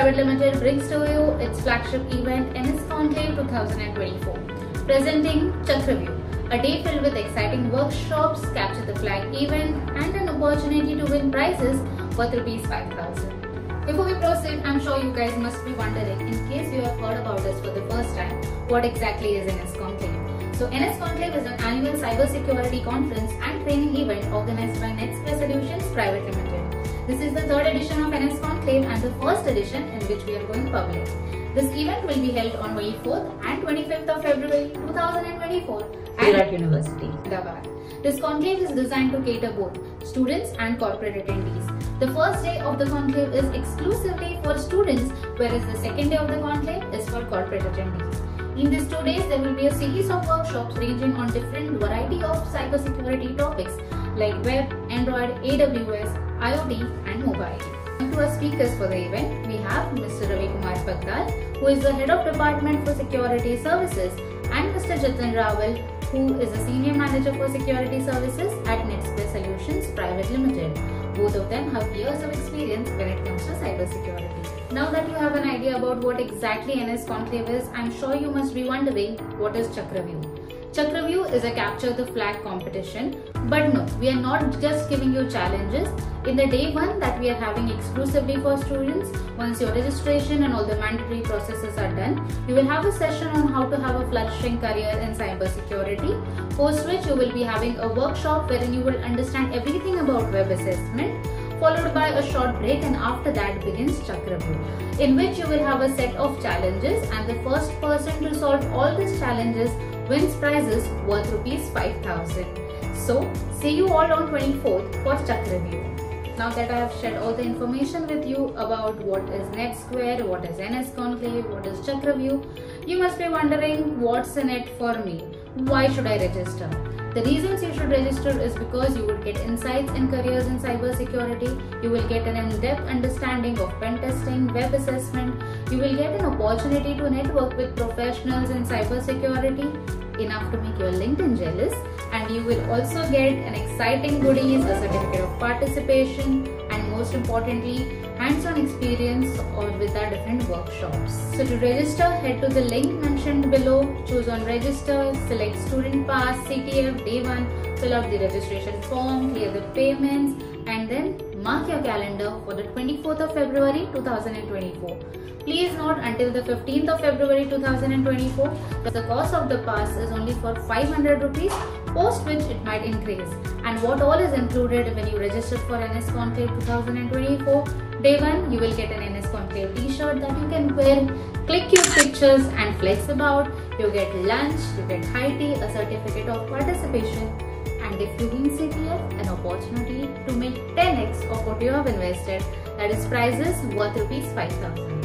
Private Limited brings to you its flagship event NS Conclave 2024, presenting Chakhravyuh, a day filled with exciting workshops, capture the flag event, and an opportunity to win prizes worth rupees 5000. Before we proceed, I'm sure you guys must be wondering, in case you have heard about this for the first time, what exactly is NS Conclave? So NS Conclave is an annual cybersecurity conference and training event organized by NetSquare Solutions Private Limited. This is the third edition of NS Conclave and the first edition in which we are going public. This event will be held on 24th and 25th of February 2024 at University. Ahmedabad. This conclave is designed to cater both students and corporate attendees. The first day of the conclave is exclusively for students, whereas the second day of the conclave is for corporate attendees. In these two days, there will be a series of workshops ranging on different variety of cybersecurity topics like web, Android, AWS, IoT, and mobile. To our speakers for the event, we have Mr. Ravi Kumar Pagdal, who is the Head of Department for Security Services, and Mr. Jatin Rawal, who is the Senior Manager for Security Services at NetSquare Solutions Private Limited. Both of them have years of experience when it comes to cybersecurity. Now that you have an idea about what exactly NS Conclave is, I'm sure you must be wondering what is Chakhravyuh. Chakhravyuh is a capture the flag competition, but no, we are not just giving you challenges. In the day one that we are having exclusively for students, once your registration and all the mandatory processes are done, you will have a session on how to have a flourishing career in cybersecurity. Post which you will be having a workshop wherein you will understand everything about web assessment followed by a short break and after that begins Chakhravyuh in which you will have a set of challenges and the first person to solve all these challenges wins prizes worth rupees 5000. So see you all on 24th for Chakhravyuh. Now that I have shared all the information with you about what is NetSquare, what is NS Conclave, what is Chakhravyuh, you must be wondering what's in it for me. Why should I register? The reasons you should register is because you will get insights in careers in cybersecurity, you will get an in-depth understanding of pen testing, web assessment, you will get an opportunity to network with professionals in cybersecurity, enough to make your LinkedIn jealous, and you will also get an exciting goodies, a certificate of participation, and most importantly, hands-on experience or with our different workshops. So to register, head to the link mentioned below, choose on register, select student pass, CTF, day one, fill out the registration form, clear the payments, and then mark your calendar for the 24th of February 2024. Please note until the 15th of February 2024, the cost of the pass is only for 500 rupees, post which it might increase. And what all is included when you register for NS Conclave 2024? Day 1, you will get an NS Conclave t-shirt that you can wear, click your pictures and flex about. You get lunch, you get high tea, a certificate of participation and if you CTF, an opportunity to make 10x of what you have invested that is prizes worth rupees 5000.